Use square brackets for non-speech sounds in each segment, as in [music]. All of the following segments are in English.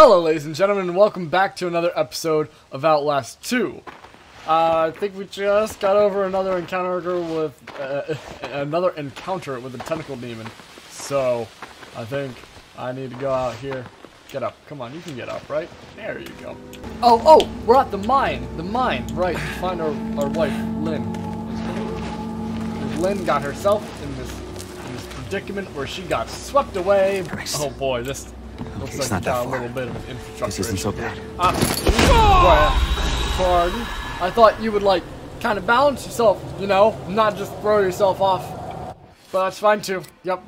Hello, ladies and gentlemen, and welcome back to another episode of Outlast 2. Uh, I think we just got over another encounter with uh, [laughs] another encounter with a tentacle demon. So, I think I need to go out here. Get up. Come on, you can get up, right? There you go. Oh, oh, we're at the mine. The mine, right. Find our, our wife, Lynn. Lynn got herself in this, in this predicament where she got swept away. Oh boy, this looks It's like not that got a far. little bit of an infrastructure This isn't so bad. Ah, well, pardon. I thought you would like kind of balance yourself, you know, not just throw yourself off. But that's fine too. Yep.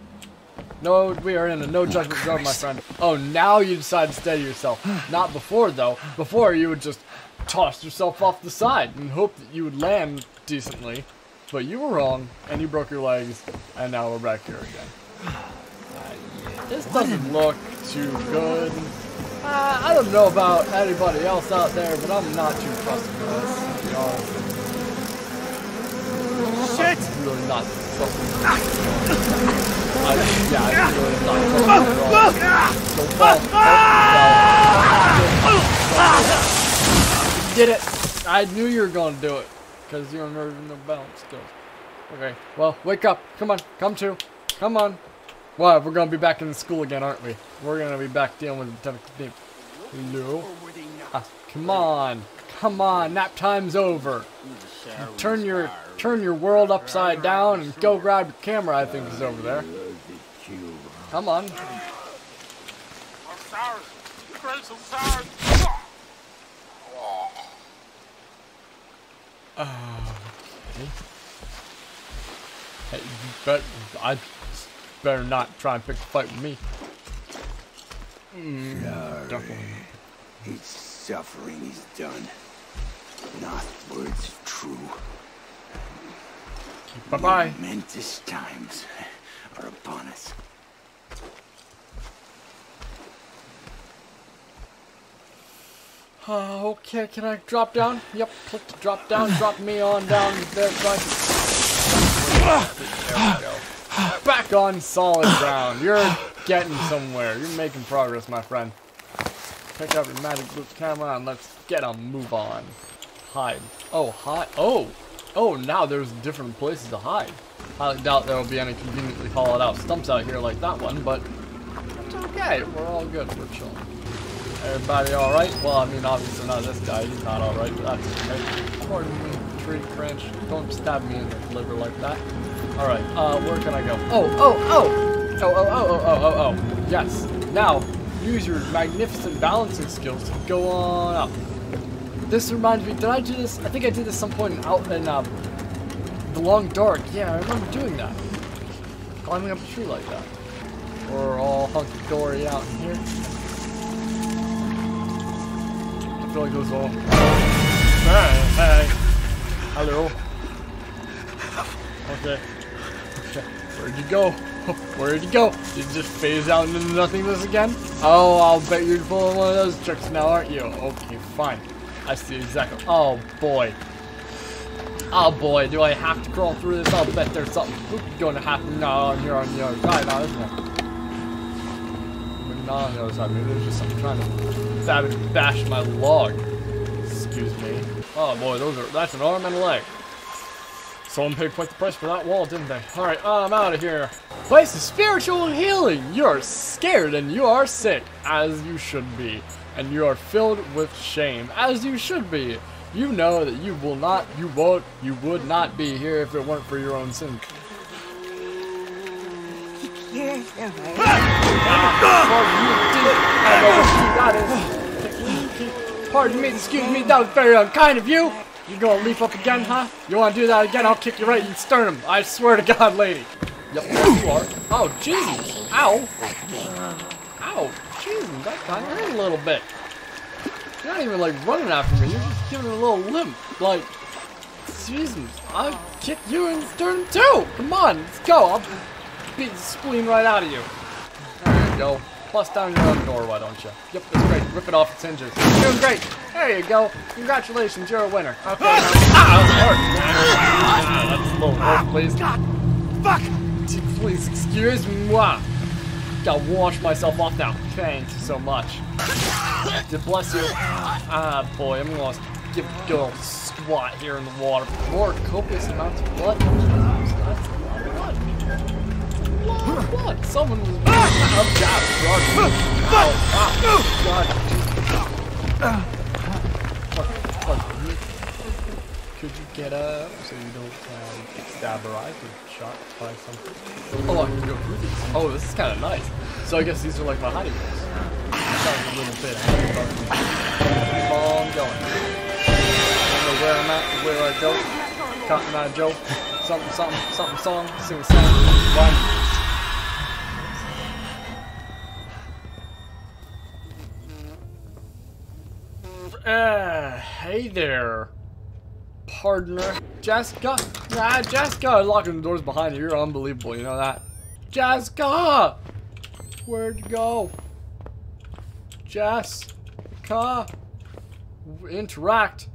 No, we are in a no judgment zone, my Christ. friend. Oh, now you decide to steady yourself. Not before, though. Before, you would just toss yourself off the side and hope that you would land decently. But you were wrong, and you broke your legs, and now we're back here again. Uh, this doesn't look too good. Uh, I don't know about anybody else out there, but I'm not too with this, be. Shit! I'm really not with I, yeah, I'm really not fussed with it at all. Don't fall. Oh, no. Did it! I knew you were going to do it. Because you don't even know balance skills. Okay, well, wake up. Come on, come to. Come on. Well, we're to be back in school again, aren't we? We're to be back dealing with the technical. Hello? Ah, come on. Come on, nap time's over. Turn your turn your world upside down and go grab your camera, I think is over there. Come on. [sighs] Sorry. Hey, bet, I better not try and pick a fight with me. Mm, definitely. His suffering is done. Not words true. Bye-bye. Momentous times are upon us. Uh, okay, can I drop down? Yep, click to drop down, drop me on down there. so [gasps] Back on solid ground. You're getting somewhere. You're making progress, my friend. Pick up your magic boot camera and let's get a move on. Hide. Oh, hide. Oh, oh, now there's different places to hide. I doubt there will be any conveniently hollowed out stumps out here like that one, but it's okay. We're all good. We're chilling. Everybody alright? Well, I mean, obviously not this guy. He's not alright, but that's okay. Pardon me, tree crunch. Don't stab me in the liver like that. Alright, uh, where can I go? Oh, oh, oh! Oh, oh, oh, oh, oh, oh, oh. Yes. Now, use your magnificent balancing skills to go on up. This reminds me, did I do this? I think I did this some point in out in, uh, the long dark. Yeah, I remember doing that. Climbing up a tree like that. We're all hunky-dory out in here. I feel like those all. Hey, hey. Hello. [laughs] Okay. Where'd you go? [laughs] Where'd you go? Did you just phase out into nothingness again? Oh, I'll bet you're pulling one of those tricks now, aren't you? Okay, fine. I see exactly. Oh boy. Oh boy, do I have to crawl through this? I'll bet there's something going to happen now on your on your side now, isn't there? Maybe not on the other side. Maybe there's just something trying to savage bash my log. Excuse me. Oh boy, those are that's an arm and a leg. Someone paid quite the price for that wall, didn't they? Alright, I'm out of here. Place of spiritual healing. You're scared and you are sick, as you should be. And you are filled with shame, as you should be. You know that you will not, you won't, you would not be here if it weren't for your own sins. Pardon me, excuse me, that was very unkind of you. You gonna leap up again, huh? You wanna do that again? I'll kick you right in the sternum. I swear to God, lady. Yep, you are. Oh, jeez. Ow. Uh, ow. Jeez, that kind of hurt a little bit. You're not even like running after me. You're just giving a little limp. Like, Jesus, I'll kick you in the sternum too. Come on, let's go. I'll beat the spleen right out of you. There you go. Bust down your own door, why don't you? Yep, that's great. Rip it off its hinges. You're doing great. There you go. Congratulations, you're a winner. Ah! Okay. now- ah, ah, that's a little rough, please. Ah, God, Fuck! Please excuse moi. Gotta wash myself off now. Thanks so much. God bless you. Ah, boy, I'm gonna give a good old squat here in the water. More copious amounts of blood. That's a lot of blood. A lot of blood. Someone was. Oh, oh, God. Could you get up so you don't uh, get or eyes or shot by something? Oh, I can go through these. Oh, this is kind of nice. So I guess these are like my hiding holes. Sounds a little bit keep on going. I don't know where I'm at, where I go. Cotton Eye Joe. Something, something, something song. Sing a song. Why? Uh, hey there, partner. Jessica? Nah, Jessica, locking the doors behind you. You're unbelievable, you know that? Jessica! Where'd you go? Jessica? Interact.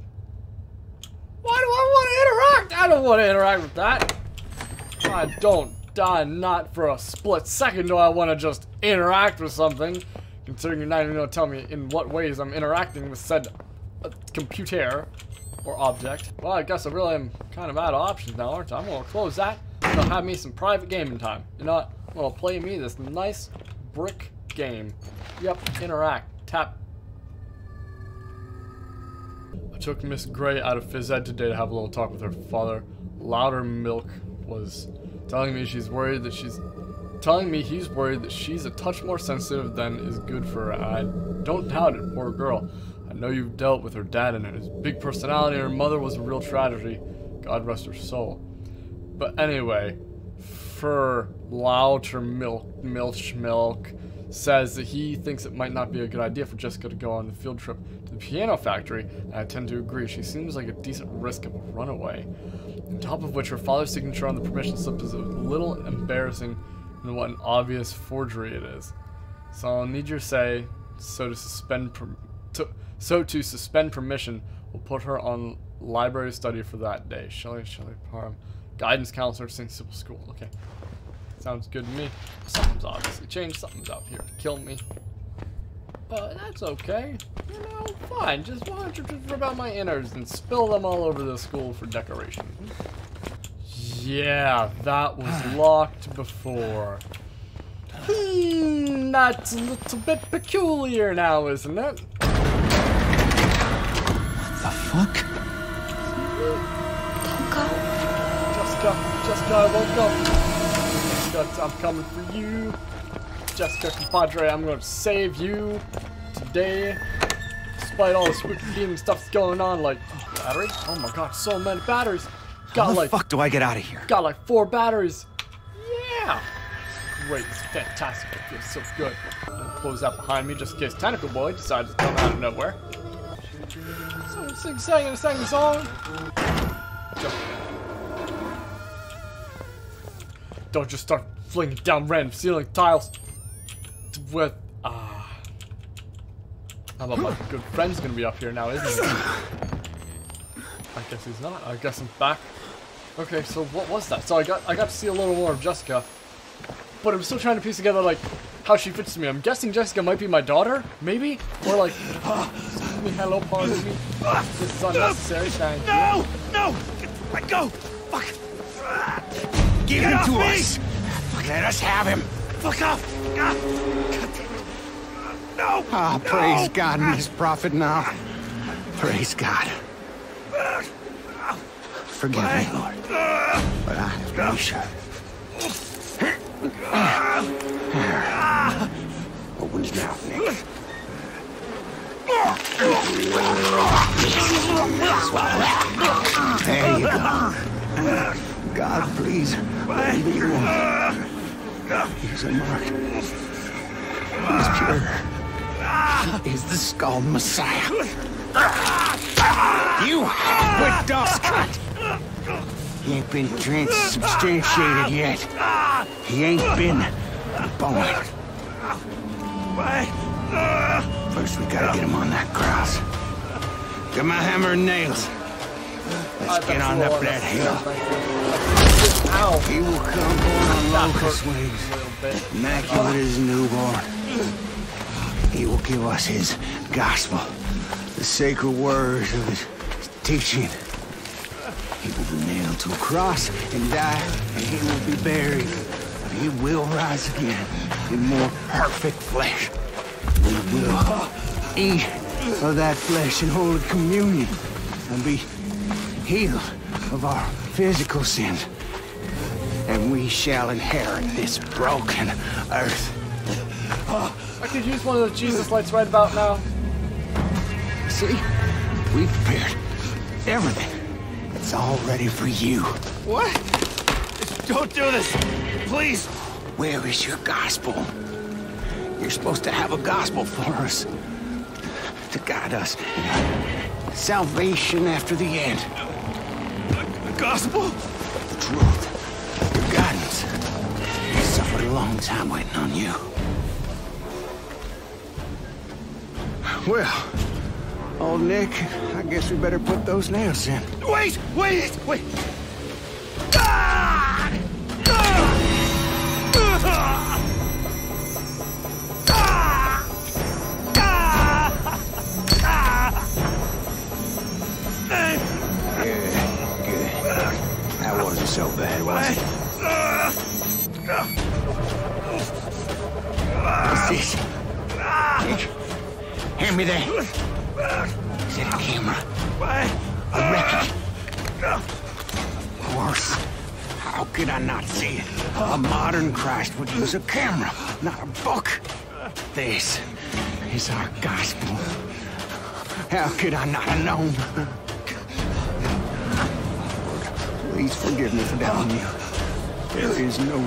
Why do I want to interact? I don't want to interact with that. I don't die not for a split second do I want to just interact with something. Considering you're not even going to tell me in what ways I'm interacting with said uh, computer or object. Well, I guess I really am kind of out of options now, aren't I? I'm to close that. I'll have me some private gaming time. You know what? I'm to play me this nice brick game. Yep, interact. Tap. I took Miss Gray out of phys ed today to have a little talk with her father. Loutermilch was telling me she's worried that she's telling me he's worried that she's a touch more sensitive than is good for her. I don't doubt it, poor girl. Know you've dealt with her dad and his big personality, her mother was a real tragedy. God rest her soul. But anyway, for Loutermilch, Milch Milk says that he thinks it might not be a good idea for Jessica to go on the field trip to the piano factory, and I tend to agree. She seems like a decent risk of a runaway. On top of which, her father's signature on the permission slip is a little embarrassing and what an obvious forgery it is. So I'll need your say, so to suspend to, so to suspend permission we'll put her on library study for that day. Shelley Shelley Parham. Guidance counselor, St. Sybil School. Okay. Sounds good to me. Something's obviously changed. Something's up here to kill me. But that's okay. You know, fine. Just why don't you just rip out my innards and spill them all over the school for decoration? Yeah, that was [sighs] locked before. Hmm, that's a little bit peculiar now, isn't it? I won't go. I'm coming for you. Jessica, compadre, I'm gonna save you today. Despite all the spooky demon stuff going on, like battery. Oh my god, so many batteries. Got How the like fuck do I get out of here? got like four batteries. Yeah. Great, it's fantastic. It feels so good. Close that behind me just in case Tentacle Boy decides to come out of nowhere. So sing, sang the song. Jump. Don't just start flinging down random ceiling tiles with ah. How about my good friend's gonna be up here now, isn't he? I guess he's not. I guess I'm back. Okay, so what was that? So I got I got to see a little more of Jessica, but I'm still trying to piece together like how she fits to me. I'm guessing Jessica might be my daughter, maybe, or like, [gasps] excuse me, hello, pardon me. This is unnecessary. Thank you. No! No! Let go! Give him to us! Let us have him! Fuck off! No! Ah, praise God and his prophet now. Praise God. Forgive me, Lord. But I have no shot. Open his mouth, Nick. There you go. God, please, let him be one. He's a mark. He's pure. He is the skull Messiah. You with dust cut. He ain't been transubstantiated yet. He ain't been born. First, we gotta get him on that cross. Get my hammer and nails. Let's get on that hill. Ow. He will come born on locust wings, a little bit. immaculate as newborn. He will give us his gospel, the sacred words of his teaching. He will be nailed to a cross and die, and he will be buried. But he will rise again in more perfect flesh. We will eat of that flesh in holy communion and be healed of our physical sins. And we shall inherit this broken earth. Ah, I could use one of the Jesus lights right about now. See? We prepared everything. It's all ready for you. What? Don't do this! Please! Where is your gospel? You're supposed to have a gospel for us. To guide us. Salvation after the end. Gospel? The truth. Your guidance. We suffered a long time waiting on you. Well, old Nick, I guess we better put those nails in. Wait! Wait! Wait! What's this? Nick, hand me. Is that a camera? A record? Course. How could I not see it? A modern Christ would use a camera, not a book. This is our gospel. How could I not have known? Please forgive me for doubting you. There is no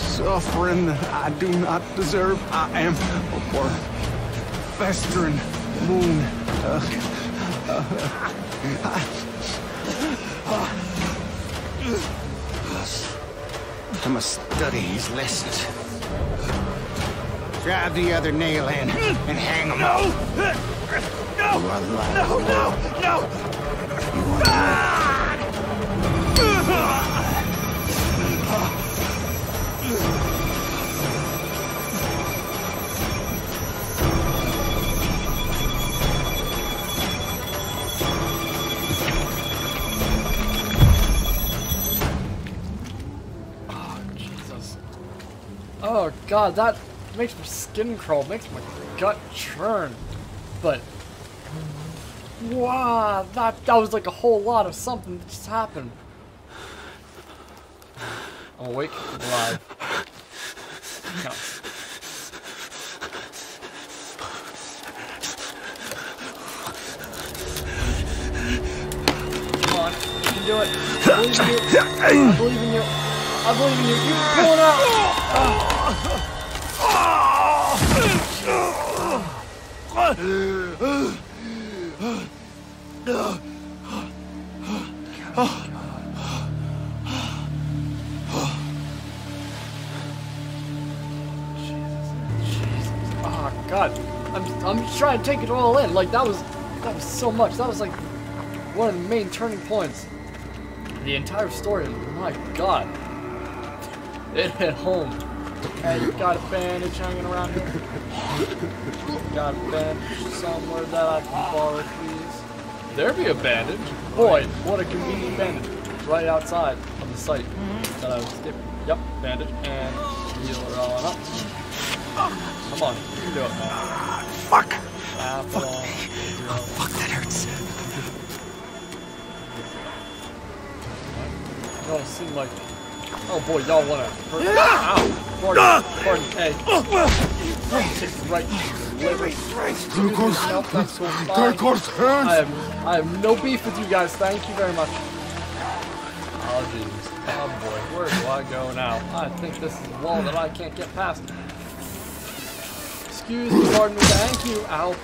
suffering that I do not deserve. I am a poor, festering moon. Uh, I must study his lessons. Drive the other nail in and hang him. No! No! Are lying. No! No! No! You are god, that makes my skin crawl, makes my gut churn. But wow, that that was like a whole lot of something that just happened. I'm awake, I'm alive. No. Do it. I believe in you. I believe in you. I believe in you. You pull it out. Oh god. I'm I'm just trying to take it all in. Like that was that was so much. That was like one of the main turning points. The entire story. My God. It hit home. Hey, you got a bandage hanging around here? [laughs] got a bandage somewhere that I can borrow, please? There be a bandage. Boy, what a convenient bandage. Right outside of the site that I was skipping. Yep, bandage. And heal her on up. Come on, you can do it, man. Fuck! Apple on. Oh, fuck, that hurts. Don't seem like. Oh boy, y'all wanna hurt. Ah! Ow! Pardon, ah! pardon, hey. Ah! Take the right liver. Of course. Nope, that's so fine. Of course, I have, I have no beef with you guys. Thank you very much. Oh Jesus. Oh boy, where do I go now? I think this is a wall that I can't get past. Excuse me, pardon me. Thank you. Ow.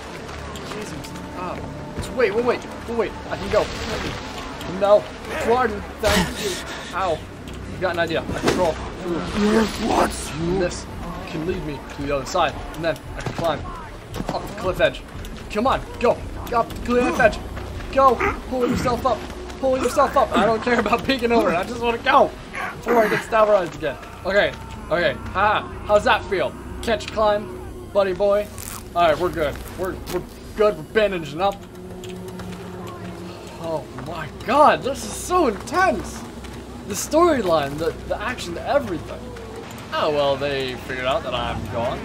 Jesus. Oh. Wait, wait, wait, wait, wait. I can go. No. Pardon. Thank you. Ow. I've got an idea. I can crawl through What? this can lead me to the other side, and then I can climb up the cliff edge. Come on, go! Up the cliff edge! Go! Pull yourself up! pull yourself up. I don't care about peeking over. I just want to go before I get stabilized again. Okay, okay. Ha! How's that feel? Catch climb, buddy boy. All right, we're good. We're we're good. We're bandaging up. Oh my God, this is so intense. The storyline, the the action, everything. Oh well, they figured out that I'm gone.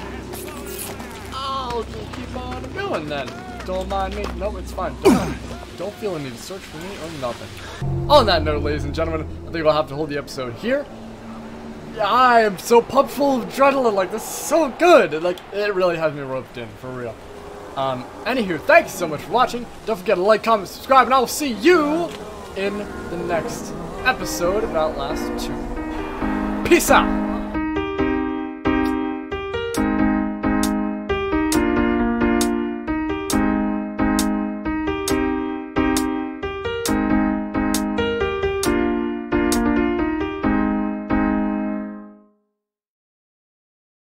I'll just keep on going then. Don't mind me. No, it's fine. Don't, [coughs] don't feel a need to search for me or nothing. On that note, ladies and gentlemen, I think I'll have to hold the episode here. I am so pumped full of adrenaline. Like, this is so good. Like, it really has me roped in, for real. Um, anywho, thank you so much for watching. Don't forget to like, comment, subscribe, and I will see you in the next episode of Outlast 2. Peace out!